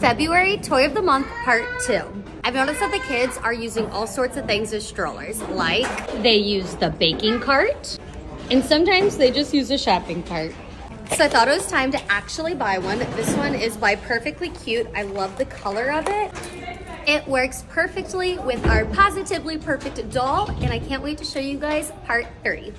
February Toy of the Month Part 2. I've noticed that the kids are using all sorts of things as strollers, like they use the baking cart, and sometimes they just use a shopping cart. So I thought it was time to actually buy one. This one is by Perfectly Cute. I love the color of it. It works perfectly with our Positively Perfect doll, and I can't wait to show you guys part three.